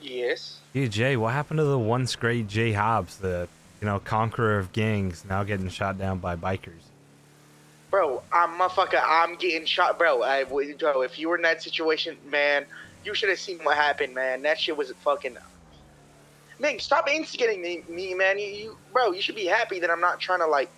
Yes. Jay, what happened to the once great Jay Hobbs, the you know conqueror of gangs, now getting shot down by bikers? Bro, I'm motherfucker. I'm getting shot, bro. I, bro, if you were in that situation, man, you should have seen what happened, man. That shit was fucking. Man, stop instigating me, me man. You, you, bro, you should be happy that I'm not trying to like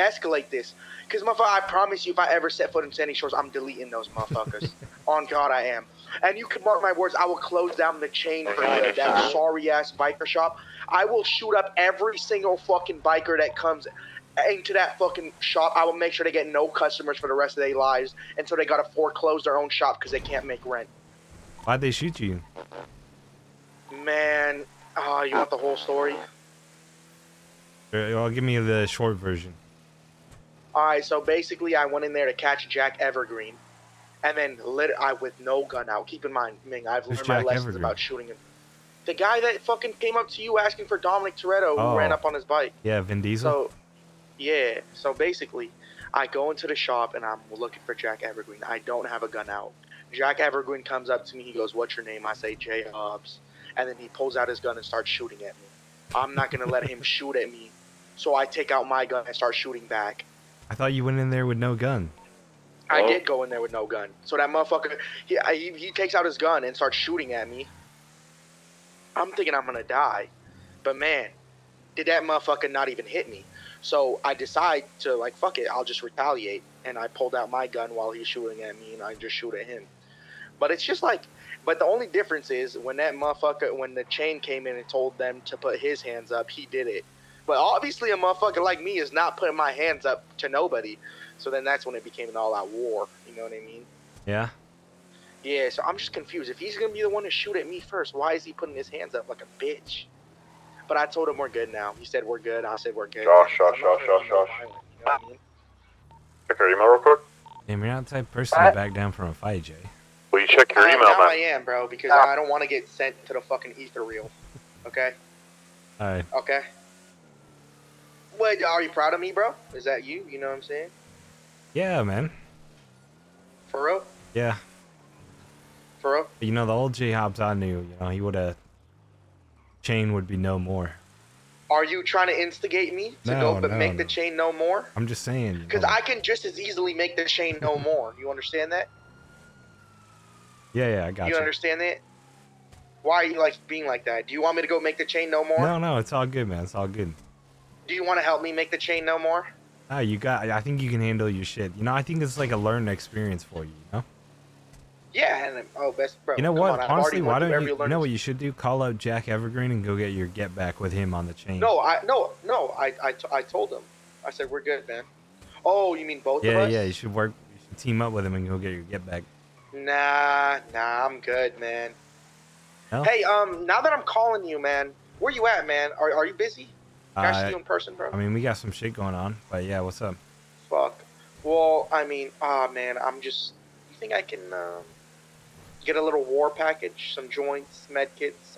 escalate this. Cause motherfucker, I promise you, if I ever set foot in Sandy Shores, I'm deleting those motherfuckers. On God, I am. And you can mark my words, I will close down the chain for good. That sorry ass biker shop. I will shoot up every single fucking biker that comes into that fucking shop. I will make sure they get no customers for the rest of their lives until they gotta foreclose their own shop because they can't make rent. Why'd they shoot you? Man, oh, you want the whole story? Uh, Well, give me the short version. All right, so basically, I went in there to catch Jack Evergreen, and then lit I with no gun out. Keep in mind, Ming, I've Who's learned my Jack lessons Evergreen? about shooting him. The guy that fucking came up to you asking for Dominic Toretto, who Oh. ran up on his bike. Yeah, Vin Diesel. So, yeah. So basically, I go into the shop and I'm looking for Jack Evergreen. I don't have a gun out. Jack Evergreen comes up to me. He goes, "What's your name?" I say, "Jay Hobbs," and then he pulls out his gun and starts shooting at me. I'm not gonna let him shoot at me, so I take out my gun and start shooting back. I thought you went in there with no gun. I Oh. did go in there with no gun. So that motherfucker, he, I- he he takes out his gun and starts shooting at me. I'm thinking I'm gonna die, but man, did that motherfucker not even hit me? So I decide to like fuck it, I'll just retaliate, and I pulled out my gun while he's shooting at me, and I just shoot at him. But it's just like, but the only difference is when that motherfucker, when the chain came in and told them to put his hands up, he did it. But obviously, a motherfucker like me is not putting my hands up to nobody. So then that's when it became an all-out war. You know what I mean? Yeah. Yeah. So I'm just confused. If he's gonna be the one to shoot at me first, why is he putting his hands up like a bitch? But I told him we're good now. He said we're good. I said we're good. Josh, Josh, Josh, Josh, Josh. you know I mean? Check your email real quick. Damn, you're not the type of person to back down from a fight, Jay. Will you check your Uh, email, now I am, bro, because I don't want to get sent to the fucking ether reel. Okay. All right. Okay. What? Are you proud of me, bro? Is that you? You know what I'm saying? Yeah, man. For real? Yeah. For real? You know, the old Jay Hobbs I knew, you know, he would have. Chain would be no more. Are you trying to instigate me to No, go but no, make no. the chain no more? I'm just saying. Because. I can just as easily make the chain no more. You understand that? Yeah, yeah, I got you you. understand that? Why are you like being like that? Do you want me to go make the chain no more? No, no, it's all good, man. It's all good. Do you want to help me make the chain no more? Ah, you got. I think you can handle your shit. You know, I think it's like a learned experience for you. You know. Yeah, and oh, best bro. You know what? on, Honestly, why don't you? You know what you should do? Call up Jack Evergreen and go get your get back with him on the chain. No, I no no. I I, t- I told him. I said we're good, man. Oh, you mean both of Yeah, us? yeah. You should work. You should team up with him and go get your get back. Nah, nah. I'm good, man. No? Hey, um, now that I'm calling you, man, where you at, man? Are are you busy? Can I see Uh, you in person, bro? I mean, we got some shit going on, but yeah, what's up? Fuck. Well, I mean, ah, man, I'm just. You think I can um, get a little war package, some joints, med kits,